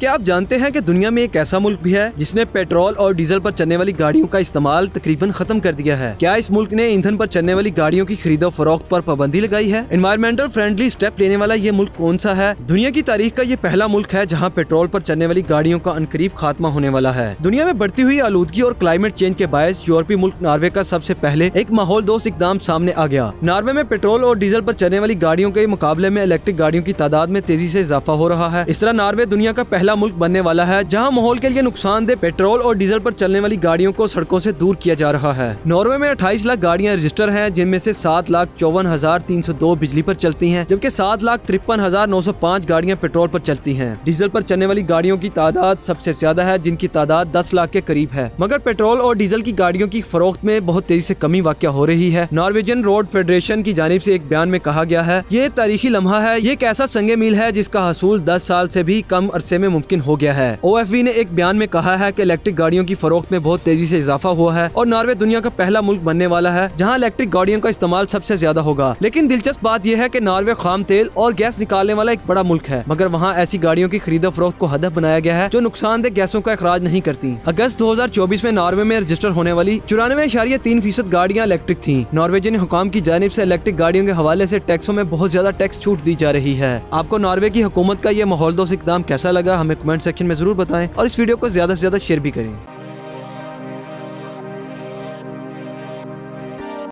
क्या आप जानते हैं कि दुनिया में एक ऐसा मुल्क भी है जिसने पेट्रोल और डीजल पर चलने वाली गाड़ियों का इस्तेमाल तकरीबन खत्म कर दिया है? क्या इस मुल्क ने ईंधन पर चलने वाली गाड़ियों की खरीदो फरोख्त पर पाबंदी लगाई है? इन्वायरमेंटल फ्रेंडली स्टेप लेने वाला ये मुल्क कौन सा है? दुनिया की तारीख का ये पहला मुल्क है जहाँ पेट्रोल पर चलने वाली गाड़ियों का अनकरीब खात्मा होने वाला है। दुनिया में बढ़ती हुई आलूदगी और क्लाइमेट चेंज के बायस यूरोपीय मुल्क नॉर्वे का सबसे पहले एक माहौल दोस्त इकदाम सामने आ गया। नॉर्वे में पेट्रोल और डीजल पर चलने वाली गाड़ियों के मुकाबले में इलेक्ट्रिक गाड़ियों की तादाद में तेज़ी से इजाफा हो रहा है। इस तरह नॉर्वे दुनिया का पहला मुल्क बनने वाला है, जहाँ माहौल के लिए नुकसानदेह पेट्रोल और डीजल पर चलने वाली गाड़ियों को सड़कों से दूर किया जा रहा है। नॉर्वे में 28 लाख गाड़ियाँ रजिस्टर हैं, जिनमें से सात लाख चौवन हज़ार तीन सौ दो बिजली पर चलती हैं, जबकि सात लाख तिरपन हज़ार नौ सौ पाँच गाड़ियाँ पेट्रोल पर चलती हैं। डीजल पर चलने वाली गाड़ियों की तादाद सबसे ज़्यादा है, जिनकी तादाद दस लाख के करीब है। मगर पेट्रोल और डीजल की गाड़ियों की फरोख्त में बहुत तेज़ी ऐसी कमी वाक़ हो रही है। नॉर्वेजन रोड फेडरेशन की जानब ऐसी एक बयान में कहा गया है, ये तारीखी लम्हा है, ये एक ऐसा संगे मील है जिसका हसूल दस साल ऐसी भी कम अरसे में मुमकिन हो गया है। ओ ने एक बयान में कहा है की इलेक्ट्रिक गाड़ियों की फरोख्त में बहुत तेज़ी ऐसी इजाफा हुआ है और नॉर्वे दुनिया का पहला मुल्क बनने वाला है, जहाँ इलेक्ट्रिक गाड़ियों का इस्तेमाल सबसे ज़्यादा होगा। लेकिन दिलचस्प बात यह है की नॉर्वे खाम तेल और गैस निकालने वाला एक बड़ा मुल्क है, मगर वहाँ ऐसी गाड़ियों की खरीदो फरोख्त को हदफ बनाया गया है, जो नुकसानदेह गैसों का अखराज नहीं करती। अगस्त दो हज़ार चौबीस में नॉर्वे में रजिस्टर होने वाली चौरानवे इशारिया तीन फ़ीसद गाड़ियाँ इलेक्ट्रिक थी। नॉर्वेजन हुकाम की जानब ऐसी इलेक्ट्रिक गाड़ियों के हवाले ऐसी टैक्सों में बहुत ज़्यादा टैक्स छूट दी जा रही है। आपको नॉर्वे की हुकूमत का यह माहौल दो इकदाम कैसा लगा? हमें कमेंट सेक्शन में ज़रूर बताएँ और इस वीडियो को ज़्यादा से ज़्यादा शेयर भी करें।